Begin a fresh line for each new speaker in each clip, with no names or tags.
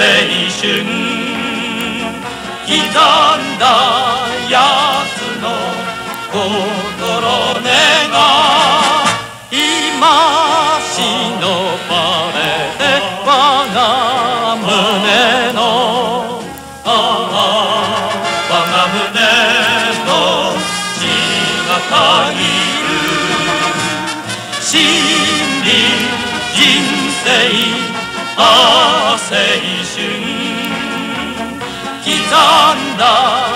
春刻んだやつの心根が今忍ばれて我が胸のああ我が胸の血がたぎる。真理人生ああ青春刻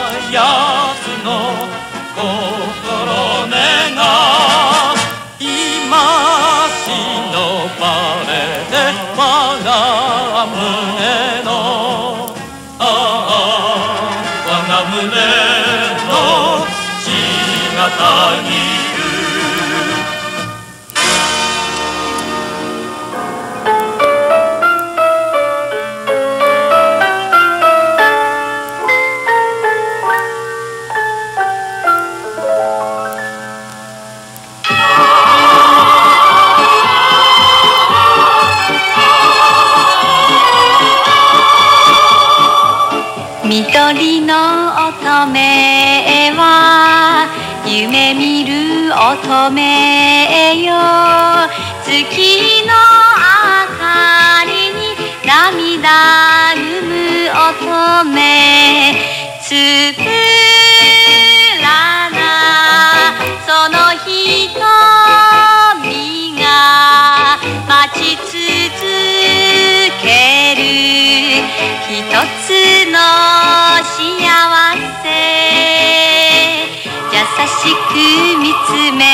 りの
乙女は夢見る乙女よ。月しく見つめ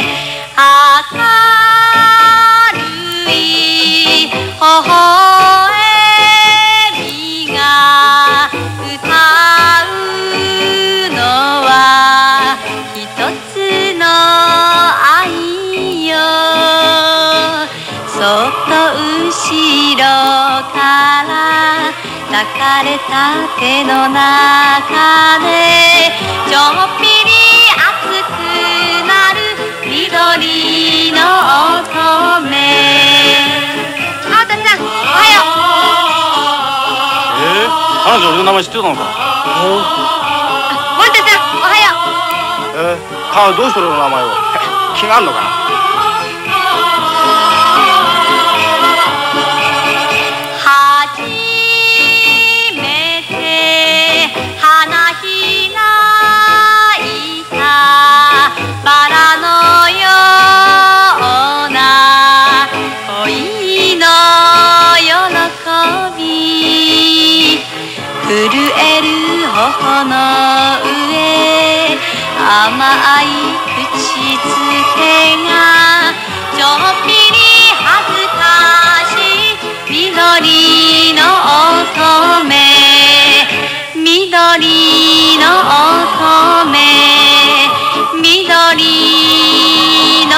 明るい微笑みが歌うのは一つの愛よそっと後ろから抱かれた手の中
彼女俺の名前知ってたのか？
森田ちゃんおはよう。
えー、彼女どうして俺の名前を？気があんのかな？
甘い口づけがちょっぴり恥ずかしい緑の乙女緑の乙女緑の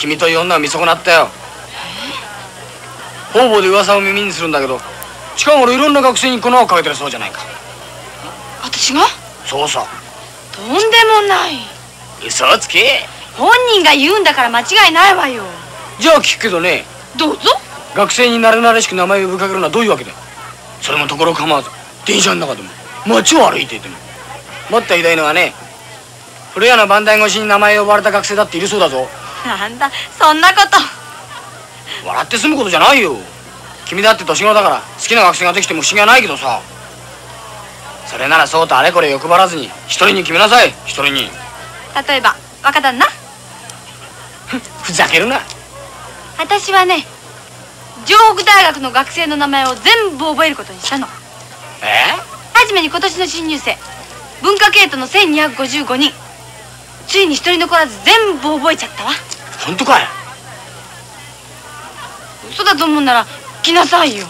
君という女は見損なったよ。方々で噂を耳にするんだけど近頃いろんな学生に粉をかけてるそうじゃないか。
私が？
そうさ
とんでもない。
嘘をつけ。
本人が言うんだから間違いないわよ。
じゃあ聞くけどね。
どうぞ。
学生になれなれしく名前を呼びかけるのはどういうわけだ。それもところ構わず電車の中でも。街を歩いていても。もっとひどいのはね古谷の番台越しに名前を呼ばれた学生だっているそうだぞ
なんだそんなこと。
笑って済むことじゃないよ。君だって年頃だから好きな学生ができても不思議はないけどさ。それならそうとあれこれ欲張らずに一人に決めなさい。一人に。
例えば若旦那。
ふざけるな。
私はね城北大学の学生の名前を全部覚えることにしたの。
え？
はじめに今年の新入生。文化系統の1255人。ついに一人残らず全部覚えちゃったわ
本当かい？
嘘だと思うなら来なさいよ。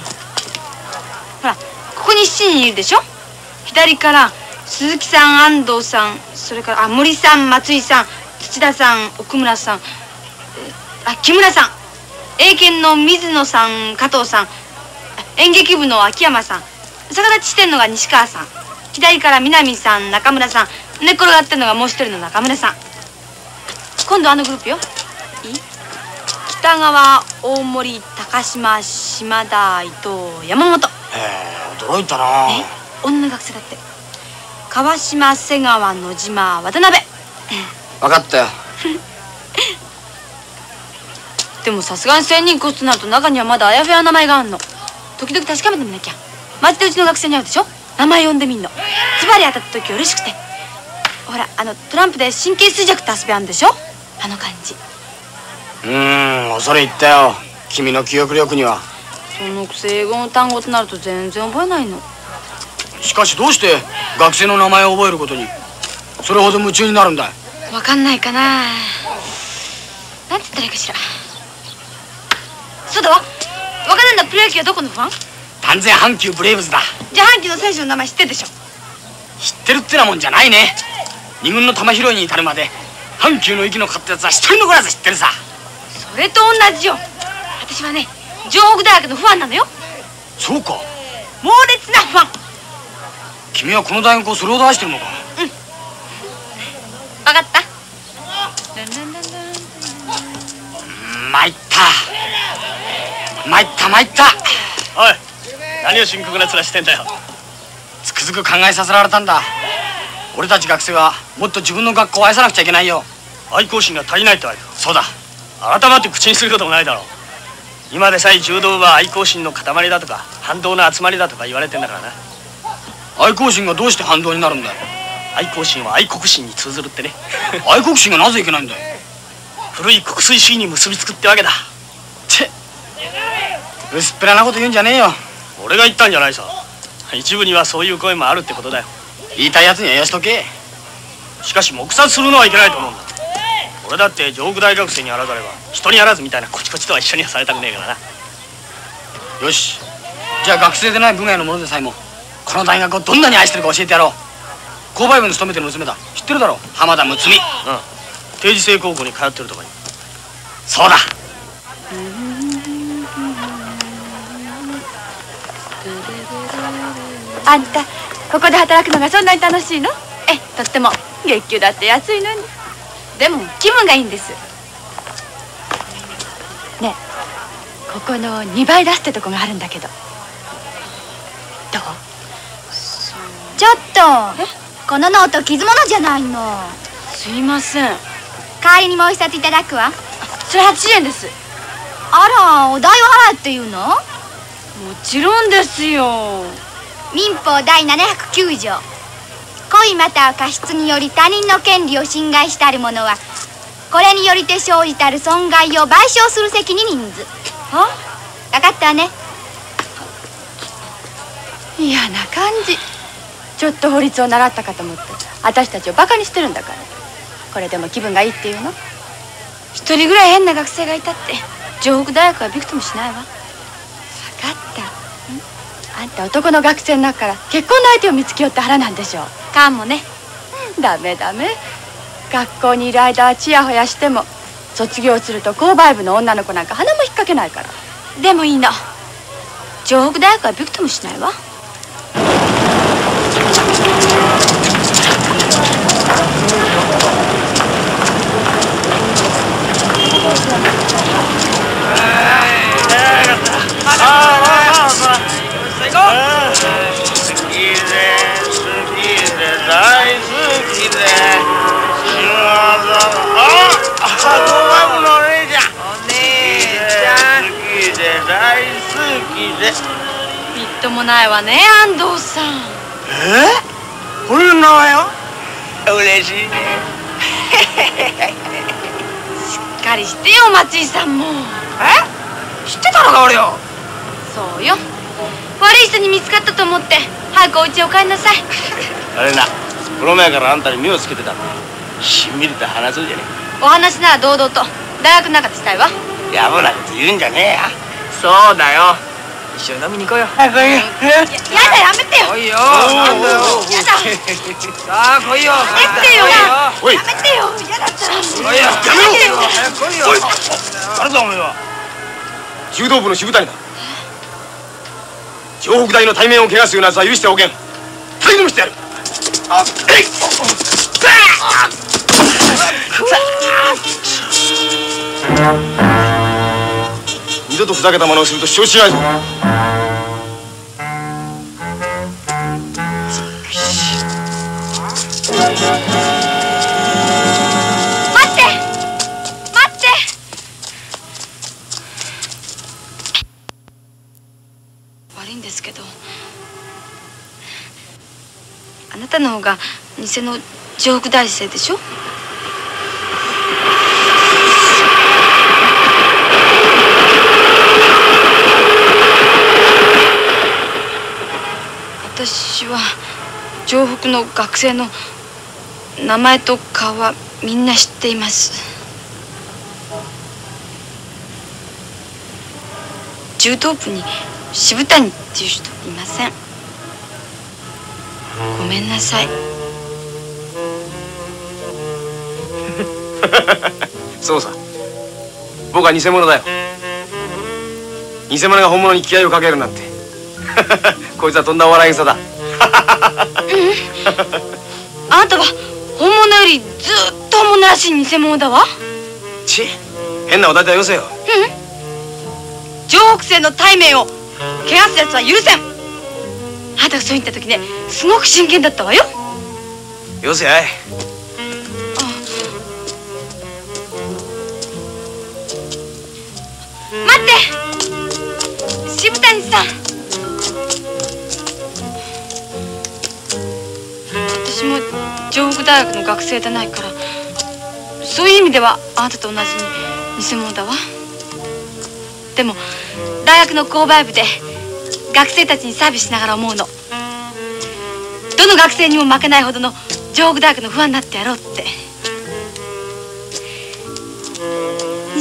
ほらここに7人いるでしょ？左から鈴木さん安藤さんそれからあ森さん松井さん土田さん奥村さんあ木村さん英検の水野さん加藤さん演劇部の秋山さん逆立ちしてんのが西川さん左から南さん中村さん寝っ転がってんのがもう一人の中村さん。今度あのグループよ。北川大森高島島田伊藤山本。
へえ驚いたな。
え女の学生だって。川島瀬川野島渡辺。
分かったよ。
でもさすがに千人コースとなると中にはまだあやふやな名前があんの。時々確かめてみなきゃ。マジでうちの学生に会うでしょ？名前呼んでみんの。ズバリ当たった時嬉しくて。ほらあのトランプで神経衰弱って遊びあんでしょ？あの感じ
うーん恐れ入ったよ。君の記憶力には。
そのくせ英語の単語となると全然覚えないの。
しかしどうして学生の名前を覚えることに。それほど夢中になるんだ。い
わかんないかな。なんて言ったらいいかしら。そうだわ。若旦那プロ野球はどこのファン？
断然阪急ブレイブズだ。
じゃあ阪急の選手の名前知ってるでしょ。
知ってるってなもんじゃないね二軍の球拾いに至るまで阪急の息のかかったやつは一人残らず知ってるさ
それと同じよ。私はね城北大学のファンなのよ。
そうか。
猛烈なファン。
君はこの大学をそれほど愛してるのか。
分かった。
参った。参った参った。
おい何を深刻な面してんだよ。
つくづく考えさせられたんだ。俺たち学生はもっと自分の学校を愛さなくちゃいけないよ。
愛好心が足りないとはよ
そうだ
改まって口にすることもないだろう。今でさえ柔道部は愛好心の塊だとか反動の集まりだとか言われてんだからな。
愛好心がどうして反動になるんだよ。
愛好心は愛国心に通ずるってね。
愛国心がなぜいけないんだよ。
古い国粋主義に結びつくってわけだ。
て薄っぺらなこと言うんじゃねえよ。
俺が言ったんじゃないさ一部にはそういう声もあるってことだよ。
言いたいやつには言わしとけ。
しかし黙殺するのはいけないと思うんだ俺だって上北大学生にあらざれば人にあらずみたいなコチコチとは一緒にはされたくねえからな。
よし。じゃあ学生でない分野のものでさえもこの大学をどんなに愛してるか教えてやろう。購買部に勤めてる娘だ。知ってるだろ浜田睦美。
うん。定時制高校に通ってるとかに
そうだ。
あんたここで働くのがそんなに楽しいの？えとっても。月給だって安いのにでも気分がいいんです。ねえここの2倍出すってとこがあるんだけど。どう？
ちょっとこのノート傷物じゃないの。
すいません。も
代わりにもう一冊いただくわ。
それ80円です。
あらお代を払うっていうの？
もちろんですよ。
民法第709条。故意または過失により他人の権利を侵害してある者はこれによりて生じたる損害を賠償する責任にず。
あ
分かったわね。
嫌な感じ。ちょっと法律を習ったかと思って私たちをバカにしてるんだから。これでも気分がいいっていうの？一人ぐらい変な学生がいたって城北大学はびくともしないわ。分かった。んあんた男の学生の中から結婚の相手を見つけようって腹なんでしょう。かもね。ダメダメ。学校にいる間はちやほやしても卒業すると購買部の女の子なんか鼻も引っ掛けないから。でもいいの。城北大学はびくともしないわもないわね安藤さん。
え？これの名前は？
嬉しい。ね
しっかりしてよ松井さんも。
え？知ってたのか俺よ
そうよ。悪い人に見つかったと思って早くお家へお帰りなさい。
あれなこの前からあんたに目をつけてた。んだしんみりと話そうじゃね
お話なら堂々と。大学の中でしたいわ。
えやぼなこと言うんじゃねえや。
そうだよ一緒に飲みに行こうよ。早く来いよ
やだやめてよ。
来いよ。なんだよ。
やだや
さあ来いよ。
めてよ
おい。
めてよ。やだったら。
来いよ。
やめてよ。
早く来いよ。
誰だお前は？
柔道部の渋谷だ城北大の対面を怪我する奴は許しておけん。対応してやる。あえい二度とふざけた真似をすると承知しないぞ。
待って！待って！悪いんですけどあなたの方が偽の城北大生でしょ？私は城北の学生の名前と顔はみんな知っています。柔道部に渋谷っていう人いません。ごめんなさい。
そうさ。僕は偽物だよ。偽物が本物に気合をかけるなんて。こいつはとんだお笑い草だ。
あなたは本物よりずっと本物らしい偽物だわ。
ち変なお題はよせよ。
城北生の対面を怪我すやつは許せん。あなたがそう言った時ねすごく真剣だったわよ。
よせやい。
待って。渋谷さん私も城北大学の学生じゃないからそういう意味ではあなたと同じに偽物だわ。でも大学の購買部で学生たちにサービスしながら思うの。どの学生にも負けないほどの城北大学の不安になってやろうって。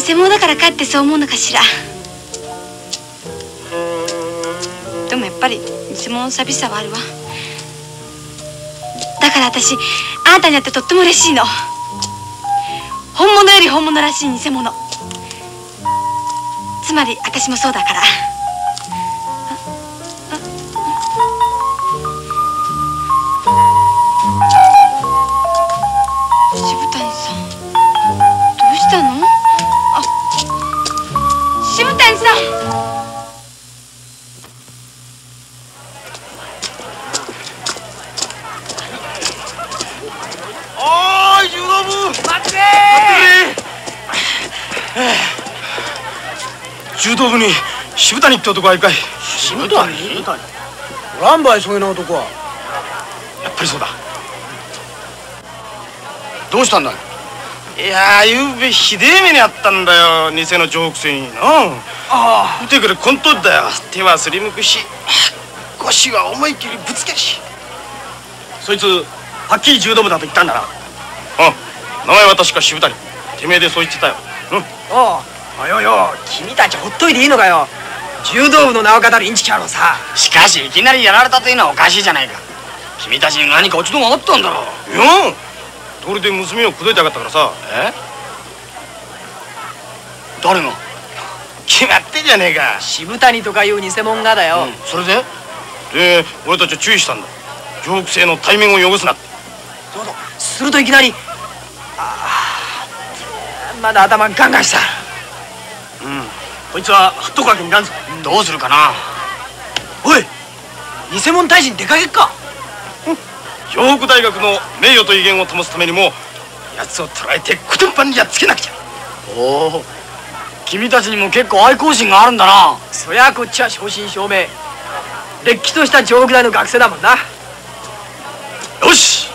偽物だからかってそう思うのかしら。でもやっぱり偽物の寂しさはあるわ。から私あなたに会ってとっても嬉しいの。本物より本物らしい偽物。つまり私もそうだから。
柔道部
に渋谷って男はいるかい?
渋谷おらんばいそういうな男は。
やっぱりそうだ。
どうしたんだい?
いやーゆうべひでえ目にあったんだよ偽の城北生にな
あ
見てくれこんとだよ。手はすりむくし腰は思いっきりぶつけるし。
そいつはっきり柔道部だと言ったんだな。
うん名前は確か渋谷てめえでそう言ってたよ。
あおいおいよ君たちほっといていいのかよ。柔道部の名を語るインチキ野郎さ。
しかしいきなりやられたというのはおかしいじゃないか。君たちに何か落ち度があったんだろう。
いやそれで娘を口説いてやがったからさ。
え？誰が
決まってんじゃねえか。
渋谷とかいう偽物がだよ、
それで？
で俺たちは注意したんだ。上北生の対面を汚すなって。
そうそうするといきなりあーまだ頭ガンガンした。
こいつはほっとくわけにいかんぞ。どうするかな。
おい偽物退治に出かけっか。
上北大学の名誉と威厳を保つためにも奴を捕らえてコテンパンにやっつけなくちゃ。
おお。君たちにも結構愛好心があるんだな。
そりゃこっちは正真正銘。れっきとした上北大の学生だもんな。
よし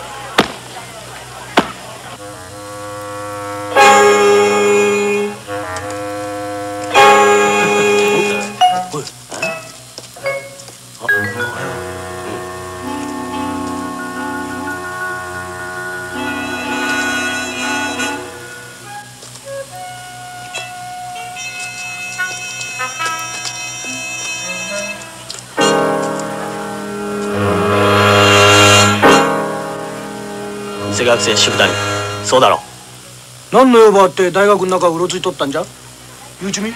偽学生渋谷そうだろ。
何の用があって大学の中うろついとったんじゃ？ゆうちみ？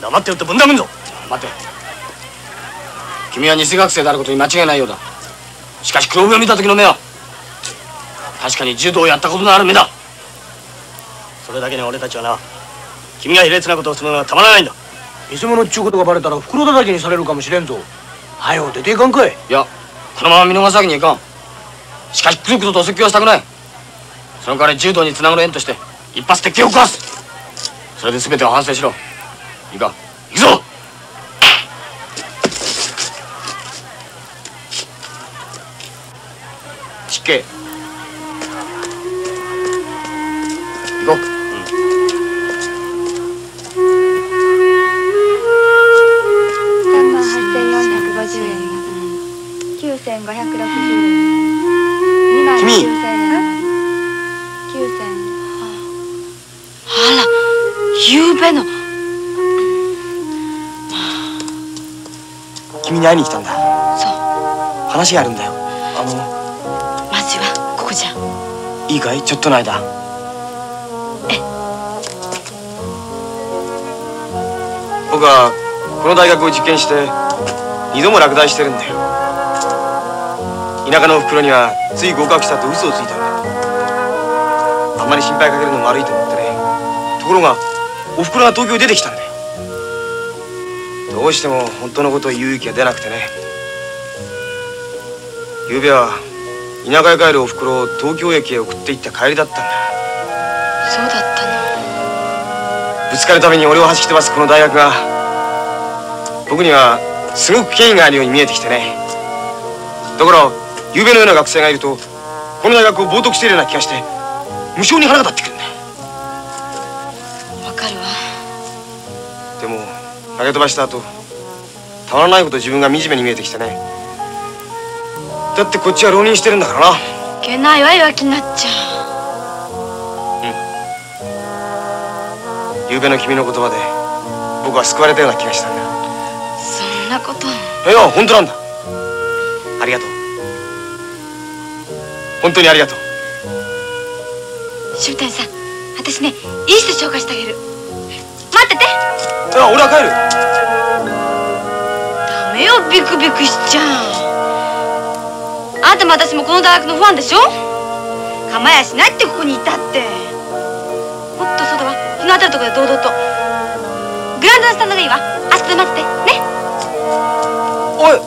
黙ってよってぶんだくんぞ。
待て。君は偽学生であることに間違いないようだ。しかし黒帯を見た時の目は確かに柔道をやったことのある目だ。
それだけに俺たちはな君が卑劣なことをするのがたまらないんだ。
偽物っちゅうことがバレたら袋叩きにされるかもしれんぞ。はよ出ていかんかい。
いやこのまま見逃すわけにはいかんしかしくるくると説教したくない。その代わり柔道につながる縁として一発鉄拳を壊す。それで全てを反省しろ。いいか。行くぞ。失敬
話があるんだよ。あの
まずはここじゃ。
いいかい？ちょっとの間。僕はこの大学を受験して二度も落第してるんだよ。田舎のおふくろにはつい合格したと嘘をついたんだ。あんまり心配かけるのも悪いと思ってね。ところがおふくろが東京に出てきたんだよ。どうしても本当のことを言う勇気が出なくてね昨べは田舎へ帰るおふくろを東京駅へ送って行った帰りだったんだ。
そうだったの。
ぶつかるために俺を弾き飛ばすこの大学が。僕にはすごく権威があるように見えてきてね。だから昨べのような学生がいるとこの大学を冒涜しているような気がして無性に腹が立ってくるんだ。
わかるわ。
でも投げ飛ばした後たまらないほど自分が惨めに見えてきてねだってこっちは浪人してるんだからな。い
けないわ弱気になっちゃ
昨べの君の言葉で僕は救われたような気がしたんだ。
そんなこと。
いや本当なんだ。ありがとう。本当にありがとう。
渋谷さん私ねいい人紹介してあげる。待ってて。
いや俺は帰る。
ダメよビクビクしちゃうあんたも私もこの大学のファンでしょ？構やしないってここにいたって。もっとそうだわ日の当たるとこで堂々と。グラウンドのスタンドがいいわ。あそこで待って。てね？
おい。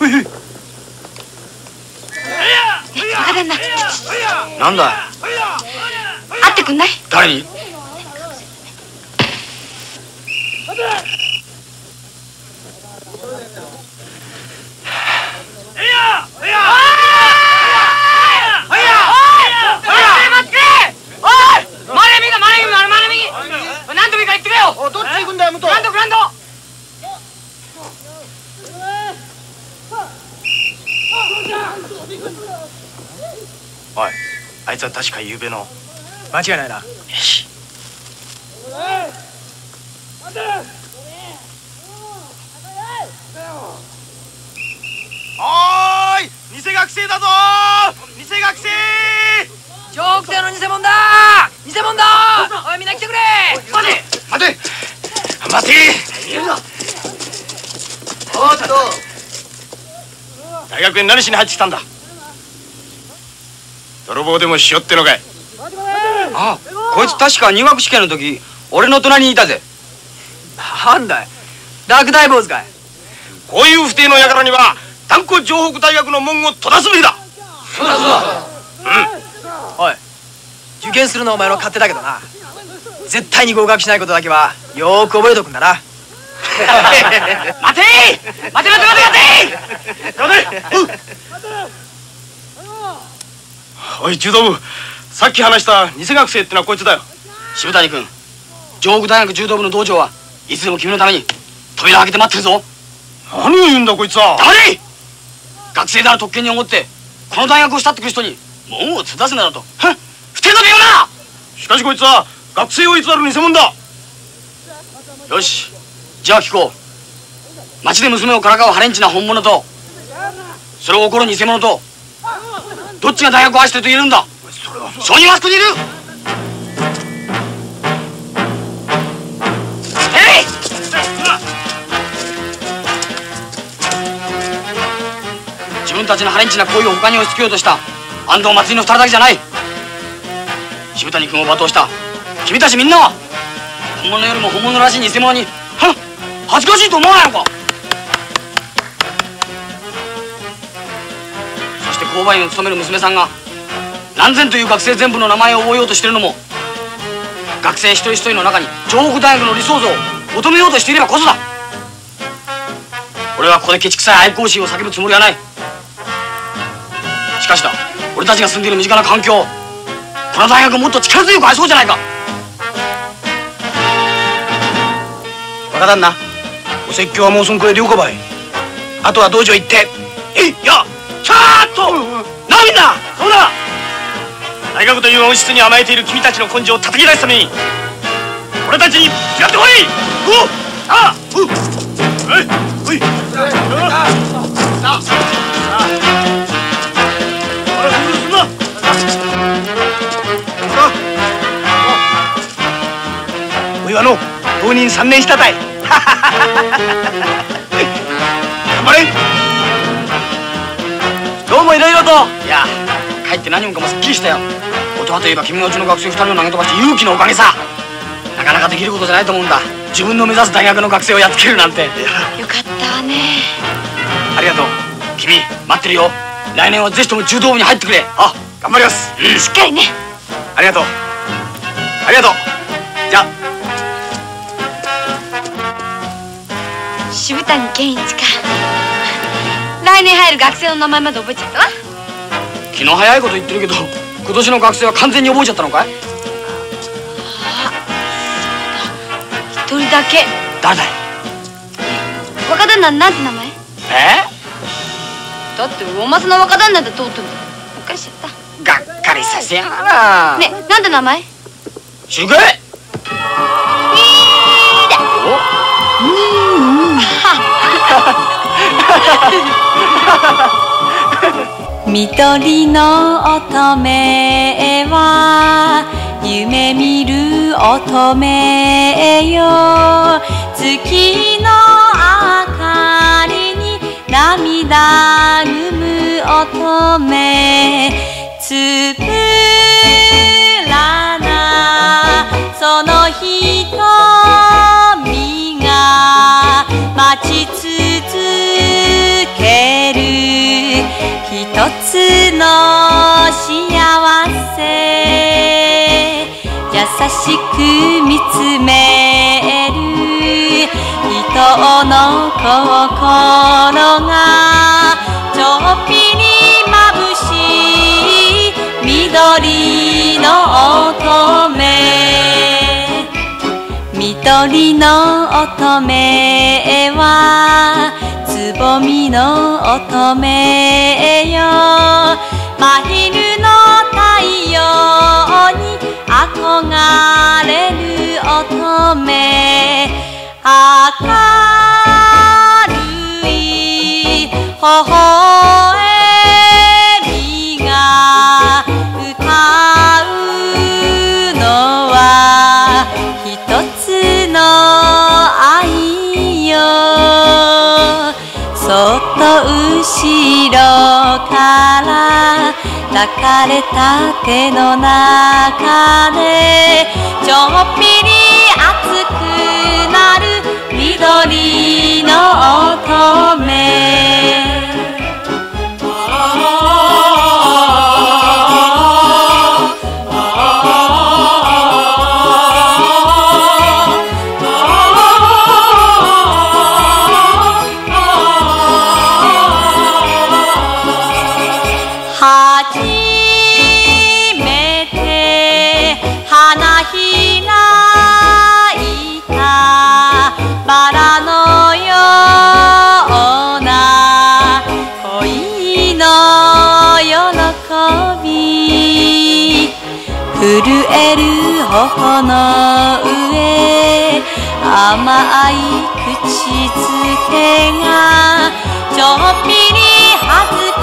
若旦那
なんだ？
会ってくんない？
誰に
どっち行くんだよ武藤グランドグランド
おいあいつは確か昨べの。
間違いないな。
よし。おーい！偽学生だぞ偽学生！
上北の偽物だ！偽物だ！おいみんな来てくれ！
待て！待て！
待て！
おっと
大学に何しに入ってきたんだ？泥棒でもしようってのかい。
あこいつ確か入学試験の時俺の隣にいたぜ。
なんだい。ダークダイボーズかい。
こういう不定の輩には断固城北大学の門を閉ざすべきだ。
そうだそうだ。
おい受験するのはお前の勝手だけどな。絶対に合格しないことだけはよーく覚えとくんだな。
待て待て待て待て待て
おい柔道部。さっき話した偽学生ってのはこいつだよ。
渋谷君上北大学柔道部の道場はいつでも君のために扉開けて待ってるぞ。
何を言うんだこいつは。
黙れ学生である特権に思ってこの大学を慕ってくる人に門を閉ざすなどと。ふん不定だと言うな！
しかしこいつは学生を偽る偽物だ。
よしじゃあ聞こう。町で娘をからかうハレンチな本物とそれを怒る偽物とどっちが大学を愛してると言えるんだ？証人はそこにいる！自分たちのハレンチな行為を他に押し付けようとした。安藤祭りの二人だけじゃない。渋谷君を罵倒した。君たちみんなは本物よりも本物らしい偽物に恥ずかしいと思わないのか？購買員を務める娘さんが何千という学生全部の名前を覚えようとしてるのも学生一人一人の中に城北大学の理想像を求めようとしていればこそだ。俺はここでケチくさい愛好心を叫ぶつもりはない。しかしだ俺たちが住んでいる身近な環境この大学もっと力強く愛そうじゃないか。
若旦那お説教はもうそんくらいでよかばい。あとは道場行ってえいやちゃーっとなあみんなそうだ大学という温室に甘えている君たちの根性を叩き出すために俺たちにやってこい!おあ!うはい!はい!さあさあおいはの浪人3年したたい。頑張れ!
どうもいや帰って何もかもすっきりしたよ。音羽といえば君がうちの学生2人を投げ飛ばして勇気のおかげさ。なかなかできることじゃないと思うんだ。自分の目指す大学の学生をやっつけるなんて。
よかったわね。
ありがとう。君待ってるよ。来年はぜひとも柔道部に入ってくれ。
あ頑張ります。
うん。
しっかりね。
ありがとう。ありがとう。じゃあ。
渋谷健一か。来年入る学生の名前まで覚えちゃったわ
気の早いこと言ってるけど今年の学生は完全に覚えちゃったのかい？
一人だけ。
誰？だい
若旦那なんて名前？
え？
だって大松の若旦那で通ってんだうっかりしちゃっ
がっかりさせやがら
たねなんて名前？
シュゲ
緑の乙女は夢見る乙女よ。月の明かりに涙ぐむ乙女。つぶらなその瞳心がちょっぴり眩しい緑の乙女緑の乙女はつぼみの乙女よ。真昼の太陽に憧れる乙女。明るい微笑みが歌うのは一つの愛よ。そっと後ろから抱かれた手の中でちょっぴり熱くなる緑の乙女。震える頬の上甘い口づけがちょっぴり恥ずか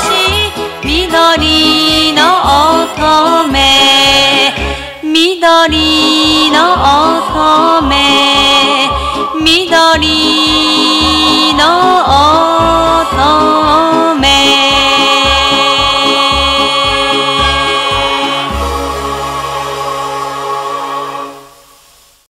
しい。緑の乙女。緑の乙女。緑